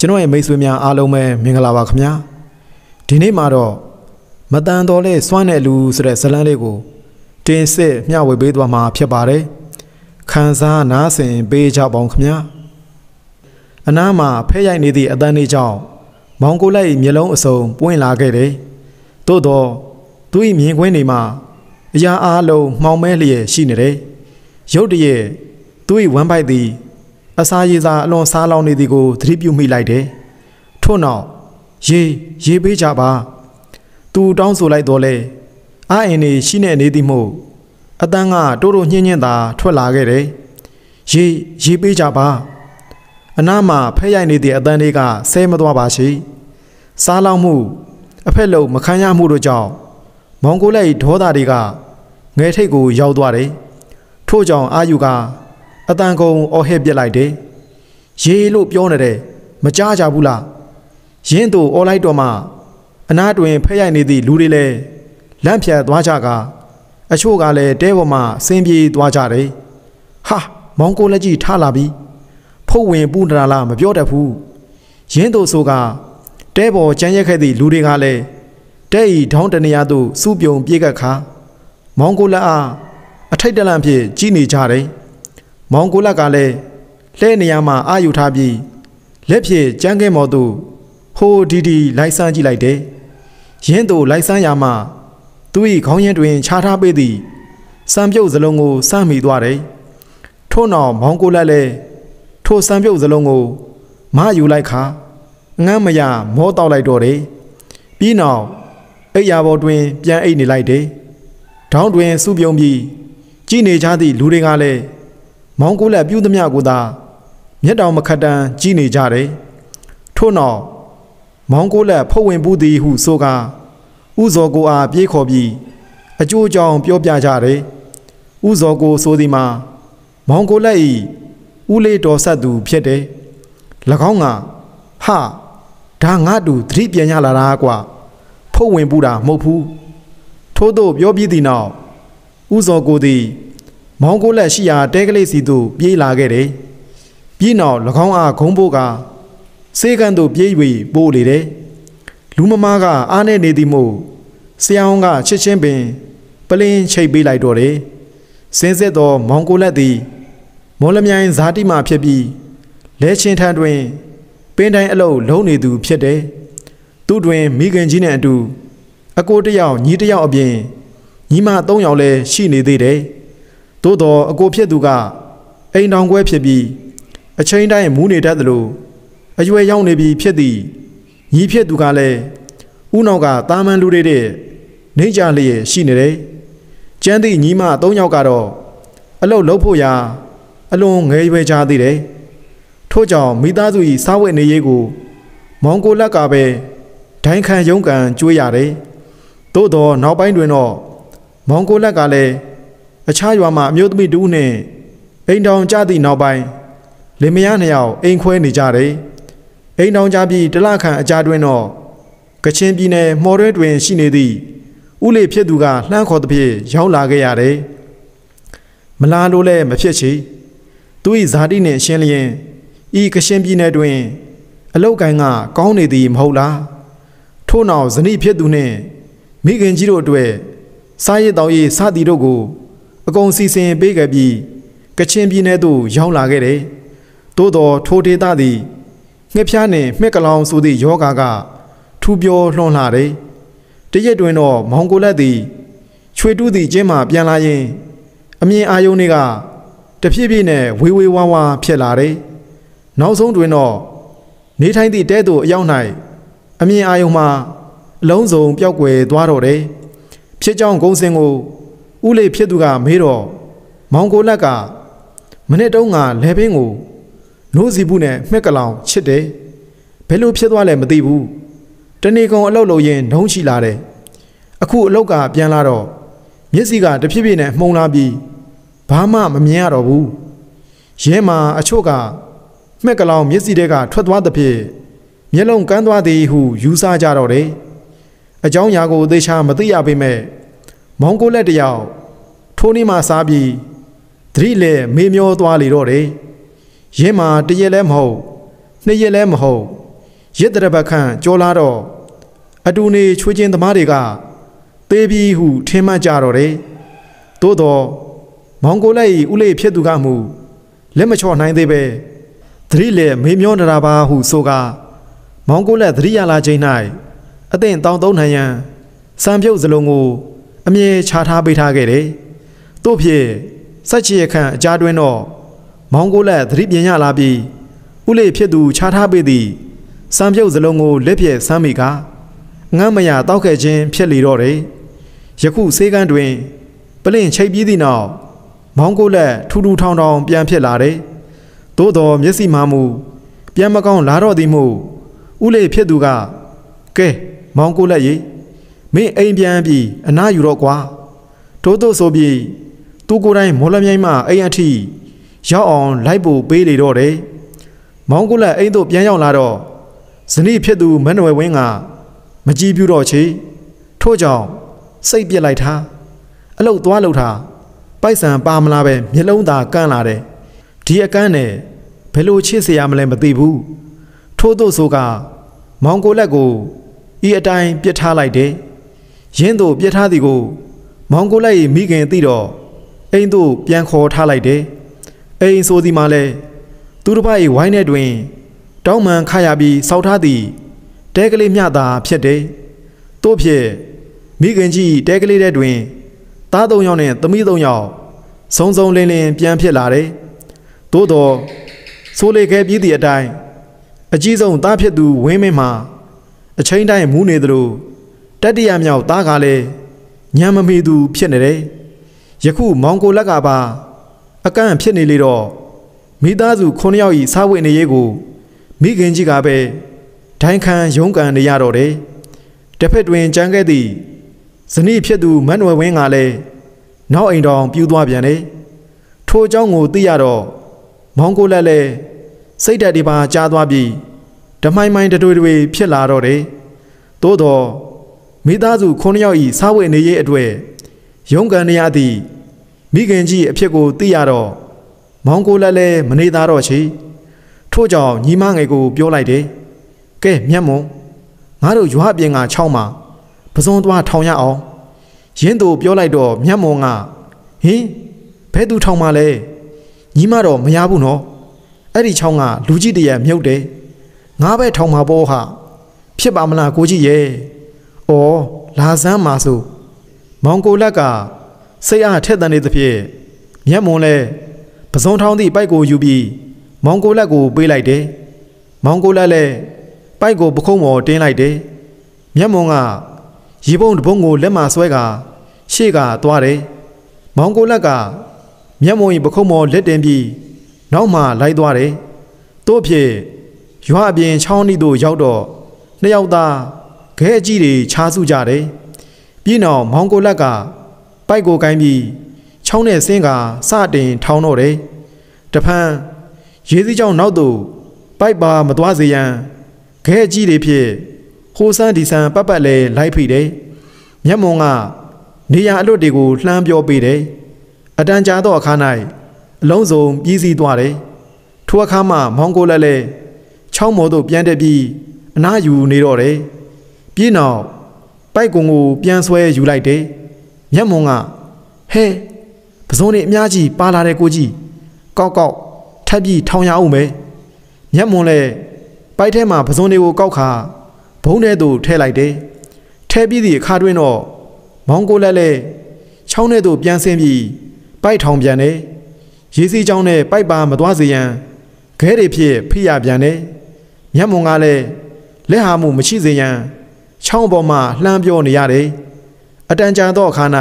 ကျွန်တော်ရဲ့မိတ်ဆွေများအားလုံးပဲမင်္ဂလာပါခင်ဗျာဒီနေ့မှာတော့မတန်တော်လဲစွမ်းတဲ့လူဆိုတဲ့ဇလန်းလေးကိုတင်ဆက်မျှဝေပေးသွားမှာဖြစ်ပါတယ်ခန်းစားနားဆင်ပေးကြပါဦးခင်ဗျာအနားမှာဖဲရိုက်နေသည့်အတန်းလေးကြောင့်မောင်ကိုလိုက်မျက်လုံးအစုံပွင့်လာခဲ့တယ်သို့တော့သူ၏မြင်ကွင်းတွေမှာအရာအားလုံးမှောင်မဲလျက်ရှိနေတယ်ရုတ်တရက်သူ၏ဝမ်းပိုက်သည် အစာရည်စာအလွန်စားလောင်နေသည်ကိုသတိပြုမိလိုက်တယ်။ထို့နောက်ရေရေပေးကြပါ။သူတောင်းဆိုလိုက်တော့လေအာအင်းနေရှိနေနေသည်မို့အတန်းကတိုးတိုးညှင်းညင်းသာထွက်လာခဲ့တယ်။ရေရေပေးကြပါ။အနားမှာဖဲရိုက်နေတဲ့အတန်းလေးကဆဲမသွားပါရှိ။စားလောင်မှုအဖက်လုံးမခံရမှုတို့ကြောင့်မောင်ကိုလက်ဒေါသတွေကငယ်ထိတ်ကိုရောက်သွားတယ်။ထို့ကြောင့်အာယူက အတန်ကုန်အော်ဟစ်ပြစ်လိုက်တယ်။ရေလို့ပြောနေတယ်မကြားကြဘူးလား။ရင်းသူအော်လိုက်တော့မှအနားတွင်ဖက်ရိုက်နေသည့်လူတွေလည်းလန့်ဖြတ်သွားကြကအချို့ကလည်းတဲပေါ်မှာဆင်းပြေးသွားကြတယ်။ဟာမောင်ကိုလက်ကြီးထားလာပြီ။ဖုတ်ဝင်ပူနရာလားမပြောတတ်ဘူး။ရင်းသူဆိုကတဲပေါ်ကြမ်းရက်ခဲ့သည့်လူတွေကလည်းတဲ့ဤထောင်းတနေရသို့စုပြုံပြေးကပ်ခါမောင်ကိုလက်အားအထိုက်တလန့်ဖြင့်ကြီးနေကြတယ်။ မောင်ကိုလက်ကလည်းလှဲနေရမှာအာယူထားပြီးလက်ဖြင့်ကြမ်းကဲမော်သူဟိုဒီဒီလိုက်ဆန်းကြည့်လိုက်တယ်။ရင်းသူလိုက်ဆန်းရမှာသူ၏ခေါင်းရင်းတွင်ခြားထားပေးသည်စံပြုတ်စလုံးကိုစမ်းမိသွားတယ်။ထို့နောက်မောင်ကိုလက်လည်းထိုစံပြုတ်စလုံးကိုမယူလိုက်ခါငမ်းမရမောတောက်လိုက်တော့တယ်။ပြီးနောက်အိယာဘော်တွင် ပြန်အိတ်နေလိုက်တယ်။ထောင်းတွင်စုပြုံပြီးကြည်နေကြသည့်လူတွေကလည်း မောင်းကိုလက်ပြုသမျှကိုသာမျက်တောင်မခတ်တန်းကြီးနေကြတယ်ထို့နောက်မောင်းကိုလက်ဖုတ်ဝင်ပူးသည်ဟုဆိုကာဥဇော်ကိုအားပြေးခေါ်ပြီးအကျိုးအကြောင်းပြောပြကြတယ်ဥဇော်ကိုဆိုသည်မှာမောင်းကိုလက်ဤဥလေးတော်ဆက်သူဖြစ်တယ်၎င်းကဟာဒါငါတူသတိပြန်ရလာတာကွာဖုတ်ဝင်ပူးတာမဟုတ်ဘူးထို့သောပြောပြီးသည့်နောက်ဥဇော်ကိုသည် မောင်းကိုလက်ရှိရာတဲကလေးစီသို့ပြေးလာခဲ့တယ်။ပြီးနောက်၎င်းအားဂုံးဖို့ကစေကန်သို့ပြေး၍ပို့လေတယ်။လူမမားကအားနဲ့နေသည်မို့ဆရာအောင်ကချစ်ချင်းပင်ပလင်းချိတ်ပေးလိုက်တော့တယ်။စင်းစစ်သောမောင်ကိုလက်သည်မော်လမြိုင်ဇာတိမှဖြစ်ပြီးလဲချင်းထံတွင် ပင်တိုင်းအလုတ်လုံးနေသူဖြစ်တယ်။သူတွင်မိခင်ကြီးနဲ့အတူအကိုတယောက်ညီတယောက်အပြင်ညီမ၃ယောက်လည်းရှိနေသေးတယ်။ သို့တော်အကိုဖြစ်သူကအိမ်တောင်ခွဲဖြစ်ပြီးအချိန်တိုင်းမူးနေတတ်သလိုအရွယ်ရောက်နေပြီဖြစ်သည်ညီဖြစ်သူကလည်းဥနောက်ကတာမန်လူတွေတဲ့နေကြလျက်ရှိနေတယ်။ကျန်းသည့်ညီမ၃ယောက်ကတော့အလုတ်လုံးဖို့ရာအလွန်ငယ်ရွယ်ကြသေးတယ်။ထို့ကြောင့်မိသားစု၏စားဝတ်နေရေးကိုမောင်ကိုလက်ကပဲဒိုင်းခံရုံးကန်ကြွေးရတယ်။သို့တော်နောက်ပိုင်းတွင်တော့မောင်ကိုလက်ကလည်း အခြားရွာမှာအမျိုးသမီးတူးနဲ့အိမ်တောင်ကြသည့်နောက်ပိုင်းလင်မယားနှစ်ယောက်အိမ်ခွဲနေကြတယ်။အိမ်တောင်ကြပြီးတလခန့်အကြာတွင်တော့ကချင်ပြည်နယ်မော်ရဲတွင်ရှိနေသည့်ဥလေဖြစ်သူကလှမ်းခေါ်သဖြင့်ရောက်လာခဲ့ရတယ်။မလာလို့လည်းမဖြစ်ချေ။သူ၏ဇာတိနှင့်ရှင်းလျင်ဤကချင်ပြည်နယ်တွင်အလောက်ကန်ကကောင်းနေသည်မဟုတ်လား။ထို့နောက်ဇနီးဖြစ်သူနှင့်မိခင်ကြီးတို့အတွက်စားရည်တောက်ရည်စသည်တို့ကို အကုန်စီစဉ်ပေးခဲ့ပြီးကချင်ပြည်နယ်သို့ရောက်လာခဲ့တယ်။သို့တော်ထိုဒေသသည်ငှက်ဖျားနှင့်မှက်ကလောင်ဆိုသည့်ယောဂါကထူပြောလွှမ်းလာတယ်။တရက်တွင်တော့မောင်ကိုလက်သည်ချွေတူးသည့်ကျင်းမှပြန်လာရင် အမြင်အာယုန်တွေကတဖြည်းဖြည်းနဲ့ဝေးဝေးဝါးဝါးဖြစ်လာတယ်။နောက်ဆုံးတွင်တော့နေထိုင်သည့်တဲသို့အရောက်၌အမြင်အာယုန်မှာအလုံးစုံပျောက်ကွယ်သွားတော့တယ်။ဖြစ်ကြောင်းဂုံစင်ကို ဦးလေးဖြစ်သူကမေးတော့မောင်ကိုလက်ကမနေ့တုန်းကလဲပင်းကိုနိုးစီဘူးနဲ့မှက်ကလောင်ချစ်တယ်ဘယ်လိုဖြစ်သွားလဲမသိဘူးတဏီကုံအလုတ်လို့ရင်နှုံးချီလာတယ်အခုအလုတ်ကပြန်လာတော့မျက်စိကတဖြည်းဖြည်းနဲ့မှုံလာပြီးဘာမှမမြင်ရတော့ဘူးရဲမှာအချို့ကမှက်ကလောင်မျက်စိတွေကထွက်သွားသဖြင့်မျက်လုံးကန်းသွားသည်ဟုယူဆကြတော့တယ်အကြောင်းအရာကိုသေချာမသိရပေမဲ့ မောင်ကိုလက်တယောက်ထိုးနေမှစားပြီးသတိလေမေမျောသွားလေတော့တယ်ရင်းမှာတရက်လည်းမဟုတ်နှစ်ရက်လည်းမဟုတ်ရစ်တရဘခန့်ကြောလာတော့အတူနေချွေးချင်းသမားတွေကသေပြီဟုထင်မှတ်ကြတော့တယ်။သို့တော့မောင်ကိုလက်၏ဥလေဖြစ်သူကမူလက်မချော့နိုင်သေးပဲသတိလေမေမျောနရာပါဟုဆိုကမောင်ကိုလက်သတိရလာခြင်း၌အသင့်တောင်းသုံးနိုင်ရန်စံပြုတ်စလုံးကို အမြဲချထားပေးထားခဲ့တယ်။တို့ဖြစ်စက်ချီရခန့်အကြားတွင်တော့မောင်ကိုလက်သတိပြင်ရလာပြီးဥလေဖြစ်သူချထားပေးသည်စံပြုတ်စလုံးကိုလက်ပြဲဆမ်းမိကငမ်းမရတောက်ခဲ့ခြင်းဖြစ်လေတော့တယ်။ယခုစေကန်းတွင်ပလင့်ချိတ်ပြီးသည့်နောက်မောင်ကိုလက်ထူထူထောင်ထောင်ပြန်ဖြစ်လာတယ်။သို့တော်မျက်စိမှမူပြန်မကောင်းလာတော့သည်မို့ဥလေဖြစ်သူကကဲမောင်ကိုလက်ရေ မင်းအိမ်ပြန်ပြီးအနာယူတော့ကွာတိုးတိုးဆိုပြီးသူကိုယ်တိုင်မော်လမြိုင်မှအိမ်အထိရောက်အောင်လိုက်ပို့ပေးလေတော့တယ်မောင်ကုလအိမ်သို့ပြန်ရောက်လာတော့ဇနီးဖြစ်သူမန်နွယ်ဝင်းကမကြည်ပြူတော့ချေထို့ကြောင့်စိတ်ပြစ်လိုက်တာအလုတ်သွားလုတ်တာပိုက်ဆံပါမလားပဲမျက်လုံးသာကန်းလာတယ်ဒီအကန်းနဲ့ဘယ်လိုချစ်စရာမလဲမသိဘူးထို့သို့ဆိုကမောင်ကိုလက်ကိုဤအတိုင်းပြစ်ထားလိုက်တယ် ရင်းတို့ပြစ်ထားသည်ကို မောင်ကိုလက်၏မိခင်သိတော့အိမ်သို့ပြန်ခေါ်ထားလိုက်တယ်အိမ်ဆိုသည်မှာလဲသူတစ်ပတ်၏ဝိုင်းထဲတွင် တောင်းမှန်ခရပြီးစောက်ထားသည်တဲကလေးမျှသာဖြစ်တယ်တို့ဖြစ်မိခင်ကြီးတဲကလေးတဲ့တွင်သားသုံးယောက်နဲ့သမီးသုံးယောက်စုံစုံလင်းလင်းပြန်ဖြစ်လာတယ်သို့တော့ဆိုလေခဲပြီးသည့်အတိုင်းအကြီးဆုံးသားဖြစ်သူဝင်းမင်းမှာအချိန်တိုင်းမူးနေသလို တတ္တိယမြောက်သားကလည်းညံမမီသူဖြစ်နေတယ်ယခုမောင်ကိုလက်ကပါ အကန့်ဖြစ်နေလေတော့မိသားစု9ယောက်ဤစားဝတ်နေရေးကိုမိခင်ကြီးကပဲဒိုင်းခံရုန်းကန်နေရတော့တယ်တစ်ဖက်တွင်ကြမ်းခဲ့သည့်ဇနီးဖြစ်သူမန်နွယ်ဝင်းကလည်းနောက်အိမ်တော်ပြူသွားပြန်တယ်ထိုအကြောင်းကိုသိရတော့မောင်ကိုလက်လည်းစိတ်ဓာတ်ဒီပါကြားသွားပြီးဓမိုင်းမိုင်းတွေတွေဖြစ်လာတော့တယ်သို့တော့ မိသားစု9ယောက်ဤစားဝတ်နေရေးအတွေ့ရုန်းကန်နေရသည့်မိခင်ကြီးအဖြစ်ကိုသိရတော့မောင်ကိုလက်လည်းမနေသားတော့ချေထို့ကြောင့်ညီမငယ်ကိုပြောလိုက်တယ်ကဲမြတ်မွန်ငါတို့ရွာအပြင်ကချောင်းမှာပစုံသွားထောင်ရအောင်ရင်းသူပြောလိုက်တော့မြတ်မွန်ကဟင်ဘဲသူထောင်မှာလဲညီမတော့မရဘူးနော်အဲ့ဒီချောင်းကလူကြီးတရမြုပ်တယ်ငါပဲထောင်မှာပေါ့ဟာဖြစ်ပါမလားကိုကြီးရဲ့ ဩလာစမ်းပါဆိုမောင်ကိုလက်ကစိတ်အားထက်သန်နေသဖြင့်မျက်မွန်လဲပစုံထောင်းသည့်ပိုက်ကိုယူပြီးမောင်ကိုလက်ကိုပေးလိုက်တယ်မောင်ကိုလက်လည်းပိုက်ကိုပခုံးပေါ်တင်းလိုက်တယ်မျက်မွန်ကရေပုံးတပုံးကိုလက်မဆွဲကရှေ့ကသွားတယ်မောင်ကိုလက်ကမျက်မွန်၏ပခုံးပေါ်လက်တင်ပြီးနောက်မှလိုက်သွားတယ်တို့ဖြစ်ရွာအပြင်ချောင်းဤသို့ရောက်တော့နှစ်ယောက်သား ခဲအကြီးတွေခြားစုကြတယ်ပြီးနောက်မောင်ကိုလက်ကပိုက်ကိုကိုင်းပြီးချောင်းနဲ့ဆင်းကစတင်ထောင်းတော့တယ်တဖန်ရေစည်းကြောင်နောက်သို့ပိုက်ပါမသွားစေရန်ခဲအကြီးတွေဖြင့်ဟိုဆန်းဒီဆန်းပတ်ပတ်လဲလိုက်ဖိတယ်မျက်မွန်ကနေရအလွတ်တွေကိုလှမ်းပြောပေးတယ်အတန်ကြာသောအခါ၌အလုံးစုံပြီးစီးသွားတယ်ထိုအခါမှမောင်ကိုလက်လဲချောင်းမော်သို့ပြန်တက်ပြီးအနားယူနေတော့တယ် ပြီးနောက်ပိုက်ကုံကိုပြန်ဆွဲယူလိုက်တယ်မျက်မွန်ကဟဲပစုံနေအများကြီးပါလာတဲ့ကိုကြီးကောက်ကောက်ထပ်ပြီးထောင်ရအောင်ပဲမျက်မွန်လဲပိုက်ထဲမှာပစုံတွေကိုကောက်ခါဘုံထဲသို့ထဲလိုက်တယ်ထဲပြီးသည့်အခါတွင်တော့မောင်ကိုလက်လဲချောင်းထဲသို့ပြန်ဆင်းပြီးပိုက်ထောင်ပြန်တယ်ရေစီးချောင်းနဲ့ပိုက်ပါမသွားစေရန်ခဲတွေဖြစ်ဖိရပြန်တယ်မျက်မွန်ကလည်းလက်ဟာမှုမရှိစေရန် ချောင်းပေါ်မှာလှမ်းပြောနေရတယ်အတန်ကြာသောအခါ၌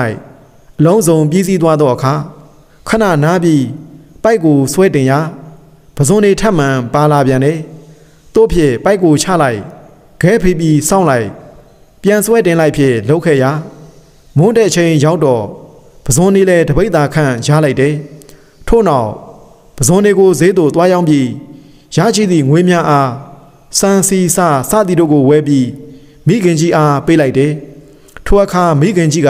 အလုံးစုံပြီးစီးသွားသောအခါခဏနားပြီးပိုက်ကိုဆွဲတင်ရပစုံတွေထပ်မံပါလာပြန်တယ်တို့ဖြစ်ပိုက်ကိုချလိုက်ခဲဖိပြီးစောင့်လိုက်ပြန်ဆွဲတင်လိုက်ဖြစ်လှုပ်ခဲ့ရမုန်းတဲ့ချိန်ရောက်တော့ပစုံတွေလည်းတပိတ်သာခန့်ရလိုက်တယ်ထို့နောက်ပစုံတွေကိုဈေးသို့သွားရောက်ပြီးရရှိသည့်ငွေများအားစံစီစစသည်တို့ကိုဝဲပြီး မိခင်ကြီးအားပေးလိုက်တယ်ထိုအခါမိခင်ကြီးက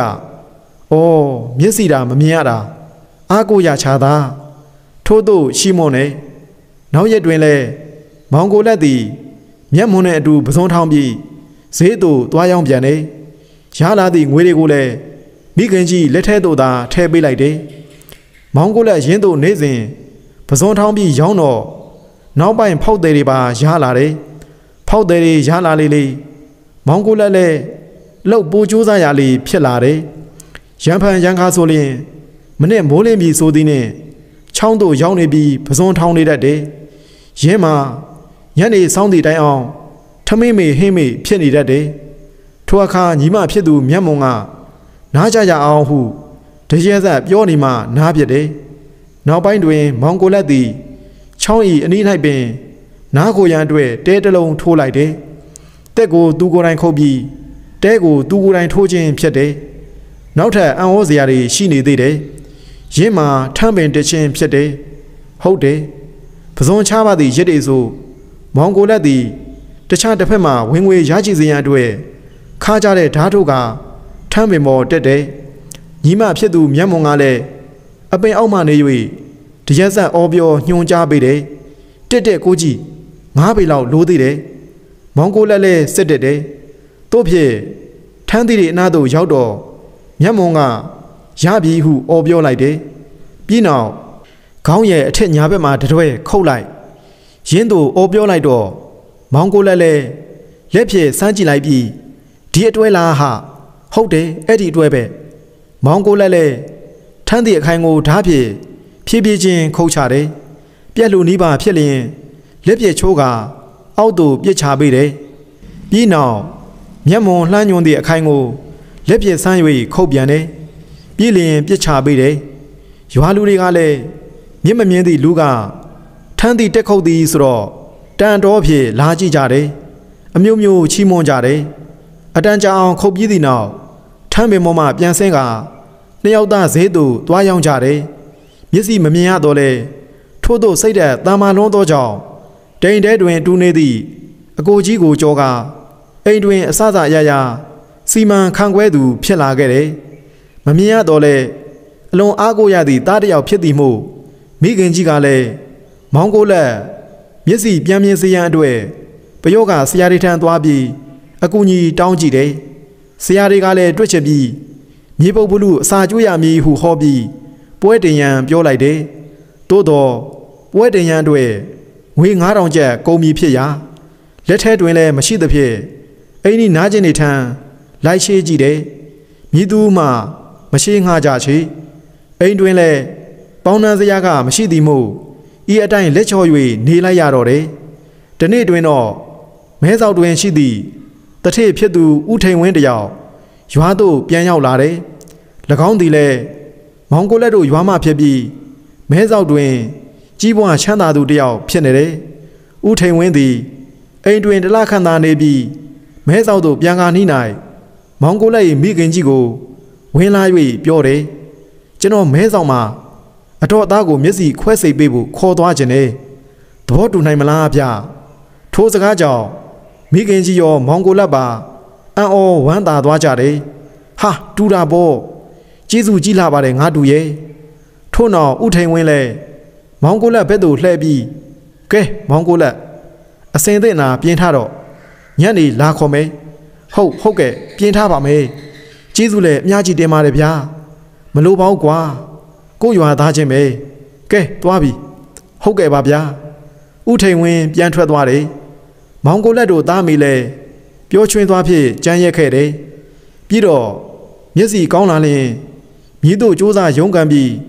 အော်မျက်စိတာမမြင်ရတာအားကိုရချသာထို့သို့ရှိမွန်နေနောက်ရက်တွင်လဲမောင်ကိုလက်သည်မျက်မွန်းနဲ့အတူပစွန်းထောင်းပြီးဈေးသို့သွားရောက်ပြန်တယ်ရလာသည့်ငွေတွေကိုလည်းမိခင်ကြီးလက်ထဲသို့သာထည့်ပေးလိုက်တယ်မောင်ကိုလက်ရင်းသို့နေစဉ်ပစွန်းထောင်းပြီးရောင်းတော့နောက်ပိုင်းဖောက်တယ်တွေပါရလာတယ်ဖောက်တယ်တွေရလာလေလေ မောင်ကိုလက်လည်းလှုပ်ပိုးကြိုးစားရလေဖြစ်လာတယ်ရံဖန်ရံခါဆိုလျင်မနဲ့မိုးလင်းပြီဆိုသည်နှင့်ချောင်းတို့ရောက်နေပြီးပစွန်းထောင်းနေတတ်တယ်ရင်းမှာညနေစောင်းသည့်တိုင်အောင်ထမင်းမေဟင်းမေဖြစ်နေတတ်တယ်ထိုအခါညီမဖြစ်သူမျက်မုံကနားကြကြအောင်ဟုတရေဆက်ပြောနေမှနားပြတယ်နောက်ပိုင်းတွင် မောင်ကိုလက်သည်ချောင်းဤအနီး၌ပင် နားကိုရန်အတွက်တဲတလုံးထိုးလိုက်တယ် တက်ကိုသူကိုယ်တိုင်ခုတ်ပြီးတဲကိုသူကိုယ်တိုင်ထိုးခြင်းဖြစ်တယ်နောက်ထပ်အံ့ဩစရာတွေရှိနေသေးတယ်ရင်းမှာထမ်းပင်တခြင်းဖြစ်တယ်ဟုတ်တယ်ပဇွန်ချပါသည့်ရစ်တွေဆိုမောင်ကိုလက်သည်တခြားတစ်ဖက်မှဝင်ငွေရရှိစေရန်အတွက်ခါကြတဲ့ဓာတ်ထုတ်ကထမ်းပင်ပေါ်တက်တယ်ညီမဖြစ်သူမျက်မှောင်ကလည်းအပင်အောက်မှနေ၍တရက်ဆက်အော်ပြောညွှန်ကြားပေးတယ်တက်တက်ကိုကြီးငါးပေလောက်လိုသေးတယ် မောင်ကိုလက်လည်းစစ်တက်တယ်တို့ဖြစ်ထမ်းသီးတွေအနားသို့ရောက်တော့မျက်မှောင်ကရပြီဟုအော်ပြောလိုက်တယ်ပြီးနောက်ခေါင်းရဲ့အထက်ညာဘက်မှာတတွဲခုတ်လိုက်ရင်းသူအော်ပြောလိုက်တော့မောင်ကိုလက်လည်းလက်ဖြင့်စမ်းကြည့်လိုက်ပြီးဒီအတွဲလားဟာဟုတ်တယ်အဲ့ဒီအတွဲပဲမောင်ကိုလက်လည်းထမ်းသည့်အခိုင်ကိုဓားဖြင့်ဖြည်းဖြည်းချင်းခုတ်ချတယ်ပြက်လူနီးပါဖြစ်လျင်လက်ပြချိုးက အောက်သို့ပြစ်ချပေးတယ်ပြီးနောက်မျက်မွန်လှမ်းညွန်သည့်အခိုင်ကိုလက်ပြဆန်း၍ခုတ်ပြန်တယ်ပြည်လျင်ပြစ်ချပေးတယ်ရွာလူတွေကလည်းမျက်မမြင်သည့်လူကထမ်းသည့်တက်ခုတ်သည်ဆိုတော့တန်တော်ဖြင့်လာကြည့်ကြတယ်အမျိုးမျိုးချီးမွမ်းကြတယ်အတန်ကြာအောင်ခုတ်ပြီးသည့်နောက်ထမ်းပင်ပေါ်မှပြန်ဆင်းကနှစ်ယောက်သားဈေးသို့သွားရောက်ကြတယ်မျက်စိမမြင်ရတော့လဲထို့သောစိတ်သက်တာမာလွန်းသောကြောင့် တိန်တဲတွင် တူနေသည့်အကိုကြီးကိုကြောကအိမ်တွင်အစစအရာရာစီမံခန့်ခွဲသူ ဖြစ်လာခဲ့တယ်မမြင်ရတော့လဲအလွန်အားကိုးရသည့်တားတယောက်ဖြစ်သည်မို့မိခင်ကြီးကလည်းမောင်းကိုလက်မျက်စိပြန်မြင်စေရန်အတွက်ပယောကဆရာတွေထံသွားပြီးအကူကြီးတောင်းကြည့်တယ်ဆရာတွေကလည်းတွေ့ချင်ပြီးမြေပုတ်ဘလူအစာကျွေးရမည်ဟုဟောပြီးပွဲတင်ရန်ပြောလိုက်တယ်သို့တော့ပွဲတင်ရန်အတွက် ငွေ9000ကျပ်ကုန်ပြီဖြစ်ရာလက်ထဲတွင်လည်းမရှိသဖြင့်အိမ်ဒီနားကျင်နေထံလိုက်ရှိကြည့်တယ်မြည်သူမှမရှိငှကြချေအိမ်တွင်လည်းပေါင်းနှံစရာကမရှိသည်မို့ဤအတိုင်းလက်ချော်၍နေလိုက်ရတော့တယ်ဒီနေ့တွင်တော့မဲဆောက်တွင်ရှိသည့်တထေဖြစ်သူဥထိန်ဝင်းတယောက်ရွာသို့ပြန်ရောက်လာတယ်၎င်းသည်လည်းမောင်ကိုလက်တို့ရွာမှဖြစ်ပြီးမဲဆောက်တွင် ကြီးပွားချမ်းသာသူတယောက်ဖြစ်နေတယ်ဥထိန်ဝင်းသည်အိမ်တွင်တလခန့်သာနေပြီးမဲဆောက်သို့ပြန်ကာနီး၌မောင်ကိုလက်၏မိခင်ကြီးကိုဝင်လာ၍ပြောတယ်ကျွန်တော်မဲဆောက်မှာအတော်အသားကိုမျက်စိခွဲစိတ်ပေးဖို့ခေါ်သွားခြင်းနဲ့သဘောတူနိုင်မလားဗျထိုးစကားကြောင့်မိခင်ကြီးရောမောင်ကိုလက်ပါအံ့ဩဝမ်းသာသွားကြတယ်ဟာတူတာပေါ့ကျေးဇူးကြီးလာပါတယ်ငါတူရဲ့ထို့နောက်ဥထိန်ဝင်းလဲ မောင်ကိုလက်ဘက်သို့လှည့်ပြီးကဲမောင်ကိုလက်အစင်သိနာပြင်းထားတော့ညနေလာခေါ်မယ်ဟုတ်ဟုတ်ကဲ့ပြင်းထားပါမယ်ကျေးဇူးလည်းအများကြီးတင်ပါတယ်ဗျာမလိုပါဘူးကွာကိုရွာသားချင်းပဲကဲသွားပြီဟုတ်ကဲ့ပါဗျာဥထိန်ဝင်းပြန်ထွက်သွားတယ်မောင်ကိုလက်တို့သားမိလဲပြောချွင်းသွားဖြစ်ကြမ်းရက်ခဲ့တယ်ပြီးတော့မျက်စိကောင်းလာရင်မြည်တို့စူးစမ်းရုန်းကန်ပြီးဘ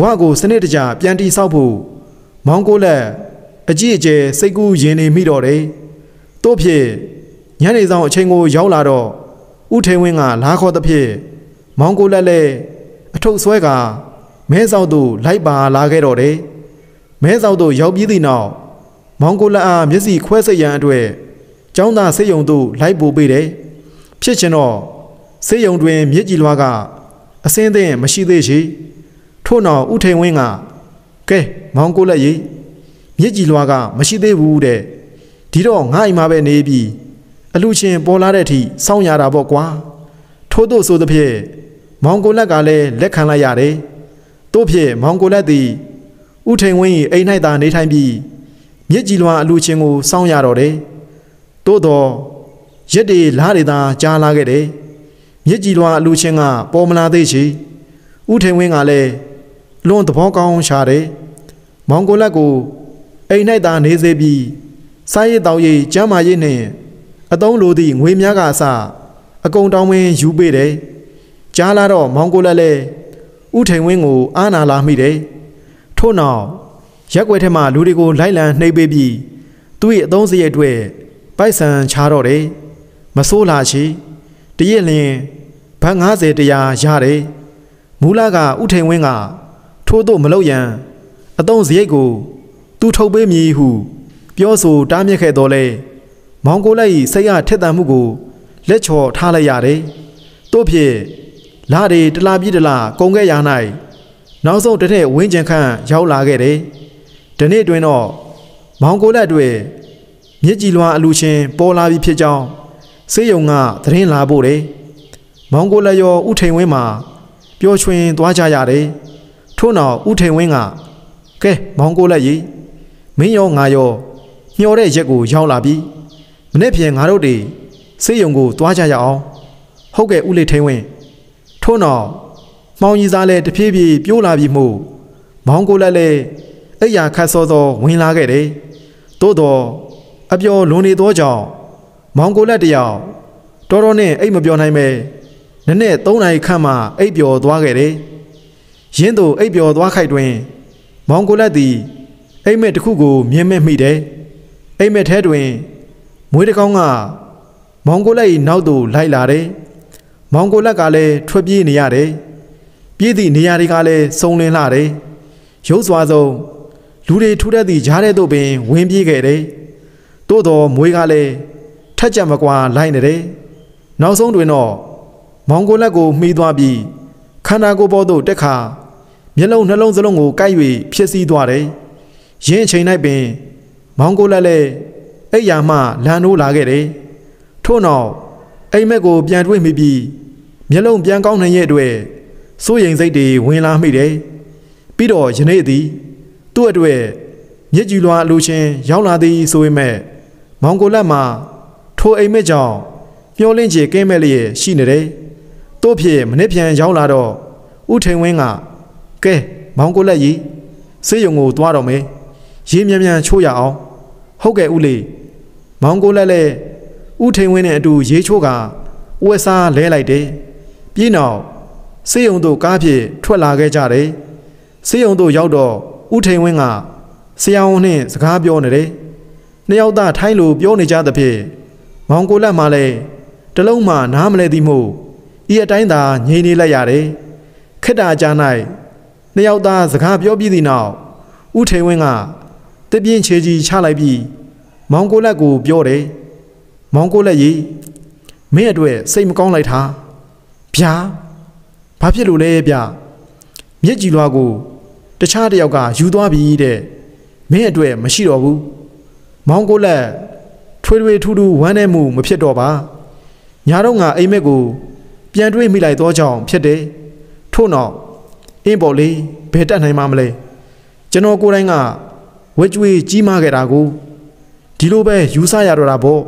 ဝကိုစနစ်တကျပြန်တီးဆောက်ဖို့မောင်ကိုလက်အကြည့်အကျယ်စိတ်ကူးရင်နေမိတော့တယ်တို့ဖြစ်ညနေဆောင်အချိန်ကိုရောက်လာတော့ဥထိန်ဝင်းကလာခေါ်သဖြင့်မောင်ကိုလက်လည်းအထုပ်ဆွဲကမဲဆောက်သို့လိုက်ပါလာခဲ့တော့တယ်မဲဆောက်သို့ရောက်ပြီးသည့်နောက်မောင်ကိုလက်အားမျက်စိခွဲစိတ်ရန်အတွက်ကျောင်းသားစေယုံသို့လိုက်ပို့ပေးတယ်ဖြစ်ချင်တော့စေယုံတွင် မြစ်ကြီးလွားကအစင်းသင်းမရှိသေးရှိ ထို့နောက်ဥထိန်ဝင်းကကဲမောင်ကိုလက်ရေးမြစ်ကြီးလွားကမရှိသေးဘူးတဲ့ဒီတော့ငါအိမ်မှာပဲနေပြီးအလူချင်းပေါ်လာတဲ့အထိစောင့်ရတာပေါ့ကွာထို့သို့ဆိုသဖြင့်မောင်ကိုလက်ကလည်းလက်ခံလိုက်ရတယ်တို့ဖြင့်မောင်ကိုလက်သည်ဥထိန်ဝင်း၏အိမ်၌သာနေထိုင်ပြီးမြစ်ကြီးလွားအလူချင်းကိုစောင့်ရတော့တယ်သို့တော့ရက်တွေလားတွေသာကြားလာခဲ့တယ်မြစ်ကြီးလွာအလူချင်းကပေါ်မလာသေးချေဥထိန်ဝင်းကလည်း လွန်သဘောကောင်းရှာတယ်မောင်ကိုလက်ကိုအိမ်၌သာနေစေပြီးစားရည်တောက်ရည်ကျမ်းမာရေးနှင့်အတုံးလိုသည့်ငွေများကအစအကုန်တောင်းဝင်ယူပေးတယ်ကြားလာတော့မောင်ကိုလက်လည်းဥထိန်ဝင်းကိုအာနာလာမိတယ်ထို့နောက်ရက်ွက်ထဲမှာလူတွေကိုလိုက်လံနှိပ်ပေးပြီးသူ့ရဲ့အသုံးစရိတ်အတွက်ပိုက်ဆံချတော့တယ်မဆိုးလာချီတရက်လျင်ဘတ်90တရားရတယ်မူလကဥထိန်ဝင်းက ထိုးတော့မလုပ်ရန်အသုံးစရိတ်ကိုသူထုတ်ပေးမည်ဟု ပြောဆိုတားမြစ်ခဲ့တော်လဲမောင်ကိုလိုက်၏စိတ်ရထက်သန်မှုကိုလက်ချော်ထားလိုက်ရတယ်တို့ဖြင့်လာတွေတလားပြည့်တလားကုန်ခဲ့ရ၌နောက်ဆုံးတစ်ထည့်ဝင်းကျင်ခန့်ရောက်လာခဲ့တယ်ဒီနေ့တွင်တော့မောင်ကိုလက်တွေမြစ်ကြီးလွာအလူချင်းပေါ်လာပြီဖြစ်ကြောင်းစေယုံကသတင်းလာဖို့တယ်မောင်ကိုလက်ရောဥထိန်ဝင်းမှာပျော်ရွှင်သွားကြရတယ် ထို့နောက်ဥထိန်ဝင်းကကဲမောင်ကိုလက်ကြီးမင်းရောငါရောမျောတဲ့ရက်ကိုရောက်လာပြီမနေ့ဖြန်ငါတို့တွေစေယုံကိုသွားကြရအောင်ဟုတ်ကဲ့ဥလိထိန်ဝင်းထို့နောက်မောင်ကြီးစားလဲတဖြည်းဖြည်းပြိုးလာပြီမို့မောင်ကိုလက်လဲအိယာခတ်စောစောဝင်လာခဲ့တယ်သို့တော့အပျော်လွန်နေသောကြောင့်မောင်ကိုလက်တယောက်တော်တော်နဲ့အိတ်မပြောနိုင်ပဲနည်းနည်း၃နာရီခန့်မှအိပ်ပျော်သွားခဲ့တယ်။ ရင်းသူအိပ်ပျော်သွားခိုက်တွင်မောင်ကိုလက်သည်အိမ်မက်တစ်ခုကိုမြင်မဲ့မိတယ်။အိမ်မက်ထဲတွင်မွေးတကောင်းကမောင်ကိုလက်၏နောက်သို့လိုက်လာတယ်။မောင်ကိုလက်ကလည်းထွက်ပြေးနေရတယ်။ပြေးသည့်နေရာတွေကလည်းစုံလင်လာတယ်။ရုပ်စွာဆုံးလူတွေထူထပ်သည့်ဂျားတဲ့သို့ပင်ဝင်ပြေးခဲ့တယ်။သို့တော်မွေးကလည်းထက်ကြမကွာလိုက်နေတယ်။နောက်ဆုံးတွင်တော့မောင်ကိုလက်ကိုမှီးသွားပြီးခန္ဓာကိုယ်ပေါ်သို့တက်ခါ မျက်လုံးနှလုံးစလုံးကိုကိုက်၍ဖြစ်စည်းသွားတယ်။ရင်းအချိန်၌ပင် မောင်ကိုလက်လည်းအိယာမှလန်နိုးလာခဲ့တယ်။ထို့နောက်အိမ်မက်ကိုပြန်တွေ့မိပြီးမျက်လုံးပြန်ကောင်းနိုင်ရဲ့အတွက်စိုးရိမ်စိတ်တွေဝင်လာမိတယ်။ပြီးတော့ယနေ့သည်သူ့အတွက်မြစ်ကြီးလွာအလူချင်းရောက်လာသည်ဆိုပေမဲ့မောင်ကိုလက်မှာထိုအိမ်မက်ကြောင့်မျောလင့်ချေကင်းမဲ့လျက်ရှိနေတယ်။တို့ဖြစ်မနေ့ပြန်ရောက်လာတော့ဥထိန်ဝင်းက ကဲမောင်ကိုလက်ကြီးစေးရုံကိုသွားတော့မယ်ရေးမြန်မြန်ချိုးရအောင်ဟုတ်ကဲ့ဦးလေးမောင်ကိုလက်လည်းဥထိန်ဝင်းနဲ့အတူရေးချိုးကဝက်စားလဲလိုက်တယ်ပြီးနောက်စေးရုံတို့ကားဖြင့်ထွက်လာခဲ့ကြတယ်စေးရုံတို့ရောက်တော့ဥထိန်ဝင်းကဆရာဝန်နဲ့စကားပြောနေတယ်နှစ်ယောက်သားထိုင်းလိုပြောနေကြသဖြင့်မောင်ကိုလက်မှလည်းတလုံးမှနားမလဲသည်မို့ဤအတိုင်းသာငြိမ်နေလိုက်ရတယ်ခက်တာကြား၌ နှစ်ယောက်သားစကားပြောပြီးသည့်နောက်ဥထေဝင်းကတပြင်းချေကြီးချလိုက်ပြီးမောင်ကိုလက်ကိုပြောတယ်မောင်ကိုလက်ကြီးမင်းအတွက်စိတ်မကောင်းလိုက်တာဗျာဘာဖြစ်လို့လဲဗျမြစ်ကြီးလွားကိုတခြားတယောက်ကယူသွားပြီတဲ့မင်းအတွက်မရှိတော့ဘူးမောင်ကိုလက်ထွေးထွေးထူးထူးဝမ်းနေမှုမဖြစ်တော့ပါညာတော့ငါအိမ်မက်ကို ပြန်တွေးမိလိုက်သောကြောင့်ဖြစ်တယ်ထို့နောက် အင်းပေါ်လေးဘယ်တက်နိုင်မှာမလဲကျွန်တော်ကိုယ်တိုင်ကဝက်ကြွေးကြီးမားခဲ့တာကိုဒီလိုပဲယူဆရတော့တာပေါ့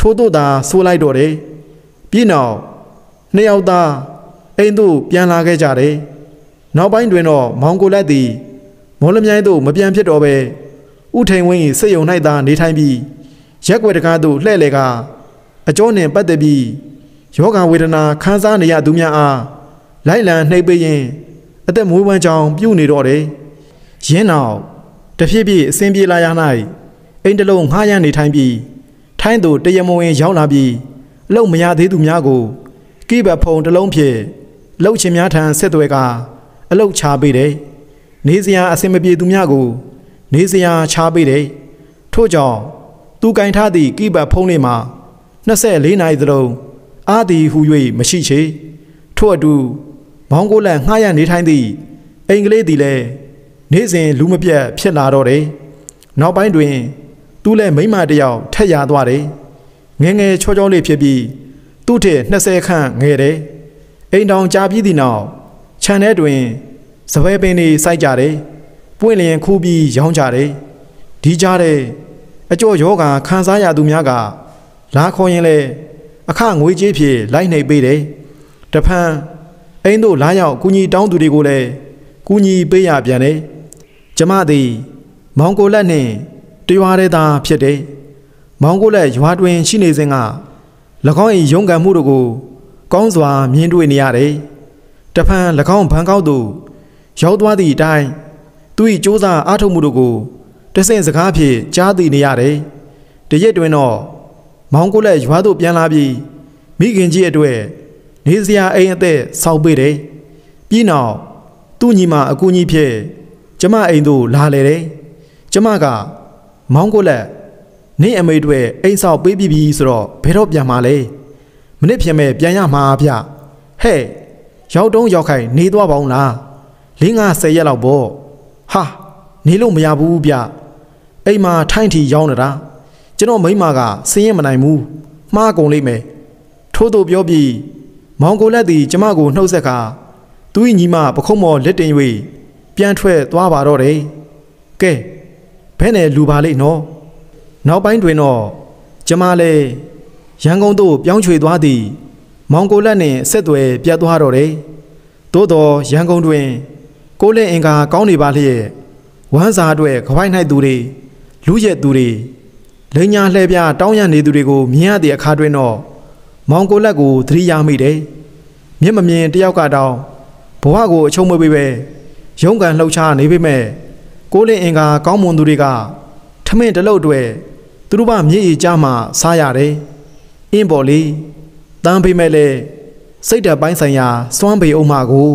ထို့တော့သာဆိုးလိုက်တော့တယ်ပြီးနောက်နှစ်ယောက်သားအိမ်သို့ပြန်လာခဲ့ကြတယ်နောက်ပိုင်းတွင်တော့မောင်ကိုလက်သည်မော်လမြိုင်းသို့မပြန်ဖြစ်တော့ပဲဥထိန်ဝင်း၏စိတ်ယုံ၌သာနေထိုင်ပြီးရက်ွယ်တကားသို့လှဲ့လေကအကျော်နှင့်ပတ်သက်ပြီးယောဂဝေဒနာခံစားနေရသူများအားလိုက်လံနှိပ်ပေးရင် အသက်မွေးဝမ်းကြောင်းပြုနေတော့တယ်။ယင်းနောက်တဖြည်းဖြည်းအစဉ်ပြေလာရ၌အိမ်တလုံးငှားရမ်းနေထိုင်ပြီးထိုင်းသူတရမဝင်ရောက်လာပြီးအလုတ်မရသေးသူများကိုကိဘဖုံတလုံးဖြင့်လှုပ်ချင်များထံဆက်သွဲကအလုတ်ချပေးတယ်။နေစရာအစင်မပြေသူများကို နေစရာချပေးတယ်။ထို့ကြောင့်သူကင်ထားသည့်ကိဘဖုံးလေးမှာ24နာရီသလုံးအာသည်ဟူ၍မရှိချေထို့အတူ မောင်ကိုလန်ငှားရနေထိုင်သည့်အင်္ဂလိပ်သည်လည်းနေ့စဉ်လူမပြတ်ဖြစ်လာတော့တယ်နောက်ပိုင်းတွင် သူလည်းမိမတယောက်ထက်ရသွားတယ်ငငယ်ချောချောလေးဖြစ်ပြီးသူ့ထက်20ခန့်ငယ်တယ်အိမ်တောင်ကြာပြီးသည့်နောက်ခြံထဲတွင်စပယ်ပင်တွေစိုက်ကြတယ်ပွင့်လျင်ခူးပြီးရောင်းကြတယ်ဒီကြားတဲ့အကျော်ယောဂါခံစားရသူများကလာခေါ်ရင်လေအခငွေကြေးဖြင့်လိုက်နှိပ်ပေးတယ်တဖန် အိမ်တို့လာရောက်ကူညီတောင်းသူတွေကိုလည်းကူညီပေးရပြန်တယ်ကျမသည်မောင်ကိုလက်နှင့်တရွာတဲ့သားဖြစ်တယ်မောင်ကိုလက်ရွာတွင်ရှိနေစဉ်က၎င်း၏ရုန်းကန်မှုတို့ကိုကောင်းစွာမြင်တွေ့နေရတယ်တဖန်၎င်းဘန်ကောက်သို့ရောက်သွားသည့်အတိုင်းသူ၏စ조사အားထုတ်မှုတို့ကိုတဆင့်စကားဖြင့်ကြားသိနေရတယ်တရက်တွင်တော့မောင်ကိုလက်ရွာသို့ပြန်လာပြီးမိခင်ကြီးအတွက် နေစရာအိမ်အသက်ဆောက်ပေးတယ်ပြီးနောက်သူ့ညီမအကူကြီးဖြစ်ကျမအိမ်သို့လာလေတယ်ကျမကမောင်ကိုလက်နေအမေတွေအိမ်ဆောက်ပေးပြီးပြီဆိုတော့ဘယ်တော့ပြန်มาလဲမနစ်ဖြန်မဲ့ပြန်ရမှာဗျဟဲ့ရောက်တုံးရောက်ခိုင်နေသွားပါဦးလားလင်းငါ၁၀ရက်လောက်ပေါ့ဟာနေလို့မရဘူးဗျအိမ်မှာထိုင်းထီရောက်နေတာကျွန်တော်မိမကစင်းရင်မနိုင်ဘူးမှားကုန်လိမ့်မယ်ထို့သူပြောပြီး မောင်ကိုလက်သည်ကျမကိုနှုတ်ဆက်ခါသူ၏ညီမပခုံးမော်လက်တင်၍ပြန်ထွက်သွားပါတော့တယ်ကဲဘဲနဲ့လူပါလိမ့်နော်နောက်ပိုင်းတွင်တော့ကျမလည်းရန်ကုန်သို့ပြောင်းရွှေ့သွားသည်မောင်ကိုလက်နှင့်ဆက်သွယ်ပြတ်သွားတော့တယ်သို့တော်ရန်ကုန်တွင် ကိုလက်အင်္ကာကောင်းနေပါလျက်ဝမ်းစာအတွက်ကပိုက်၌သူတွေလူရက်သူတွေလိန်ညာလှဲပြတောင်းရနေသူတွေကိုမြင်ရတဲ့အခါတွင်တော့ မောင်ကိုလက်ကိုသတိရမိတယ်မျက်မမြင်တယောက်ကတောင်းဘဝကိုအချုံမပေးပဲရုန်းကန်လှုပ်ရှားနေပေမဲ့ကိုလင်းအင်္ကာကောင်းမွန်သူတွေကထမင်းတလုတ်တွေသူတို့ဘာမြေကြီးကြားမှာစားရတယ်အင်းပေါ်လေးတန်းပေးမဲ့လေစိတ်ဓာတ်ပိုင်းဆိုင်ရာစွမ်းပေအောင်မကို